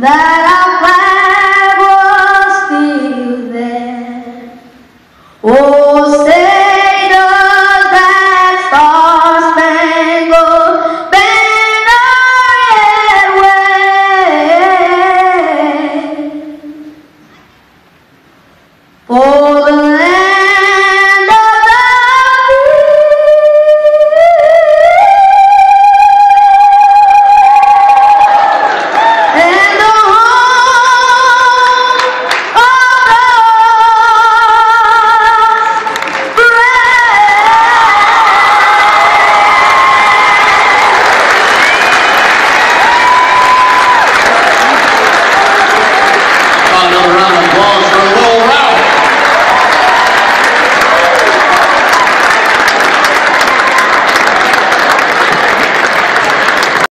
that I.